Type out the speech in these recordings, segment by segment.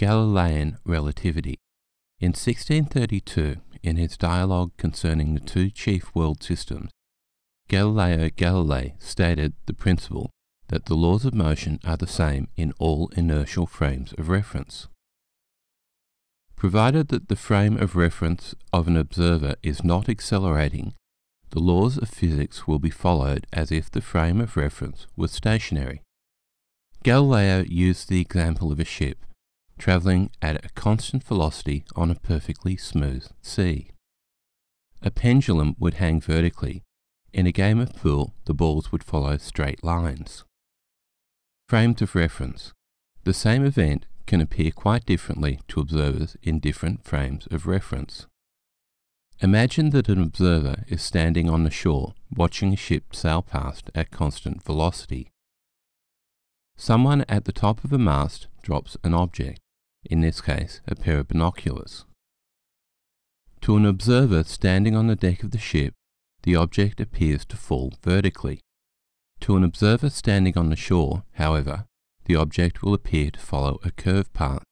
Galilean relativity. In 1632, in his dialogue concerning the two chief world systems, Galileo Galilei stated the principle that the laws of motion are the same in all inertial frames of reference. Provided that the frame of reference of an observer is not accelerating, the laws of physics will be followed as if the frame of reference was stationary. Galileo used the example of a ship travelling at a constant velocity on a perfectly smooth sea. A pendulum would hang vertically. In a game of pool, the balls would follow straight lines. Frames of reference. The same event can appear quite differently to observers in different frames of reference. Imagine that an observer is standing on the shore watching a ship sail past at constant velocity. Someone at the top of a mast drops an object, in this case a pair of binoculars. To an observer standing on the deck of the ship, the object appears to fall vertically. To an observer standing on the shore, however, the object will appear to follow a curved path,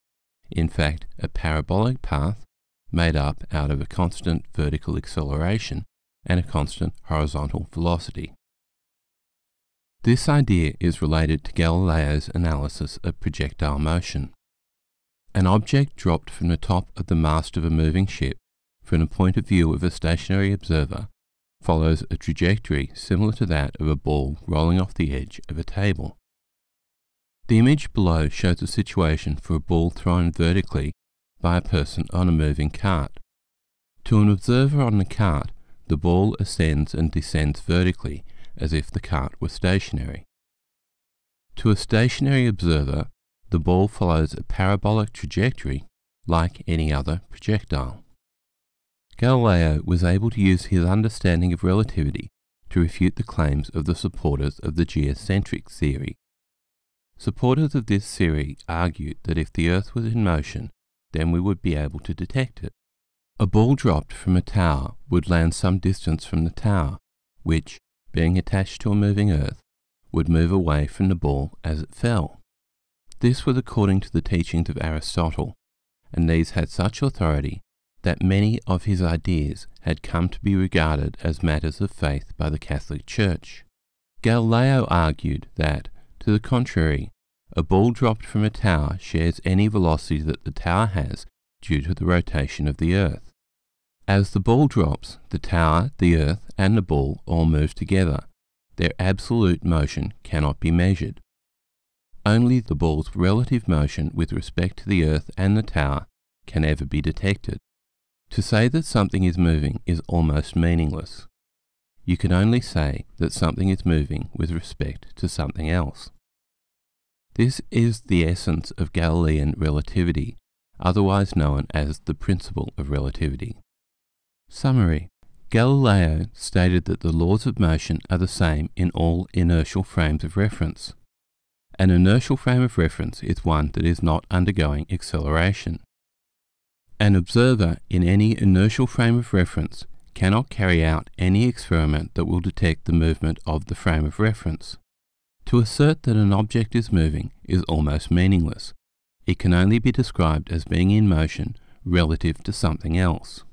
in fact a parabolic path made up out of a constant vertical acceleration and a constant horizontal velocity. This idea is related to Galileo's analysis of projectile motion. An object dropped from the top of the mast of a moving ship from the point of view of a stationary observer follows a trajectory similar to that of a ball rolling off the edge of a table. The image below shows a situation for a ball thrown vertically by a person on a moving cart. To an observer on the cart, the ball ascends and descends vertically as if the cart were stationary. To a stationary observer, the ball follows a parabolic trajectory like any other projectile. Galileo was able to use his understanding of relativity to refute the claims of the supporters of the geocentric theory. Supporters of this theory argued that if the Earth was in motion, then we would be able to detect it. A ball dropped from a tower would land some distance from the tower, which, being attached to a moving Earth, would move away from the ball as it fell. This was according to the teachings of Aristotle, and these had such authority that many of his ideas had come to be regarded as matters of faith by the Catholic Church. Galileo argued that, to the contrary, a ball dropped from a tower shares any velocity that the tower has due to the rotation of the Earth. As the ball drops, the tower, the Earth, and the ball all move together. Their absolute motion cannot be measured. Only the ball's relative motion with respect to the Earth and the tower can ever be detected. To say that something is moving is almost meaningless. You can only say that something is moving with respect to something else. This is the essence of Galilean relativity, otherwise known as the principle of relativity. Summary Galileo stated that the laws of motion are the same in all inertial frames of reference. An inertial frame of reference is one that is not undergoing acceleration. An observer in any inertial frame of reference cannot carry out any experiment that will detect the movement of the frame of reference. To assert that an object is moving is almost meaningless. It can only be described as being in motion relative to something else.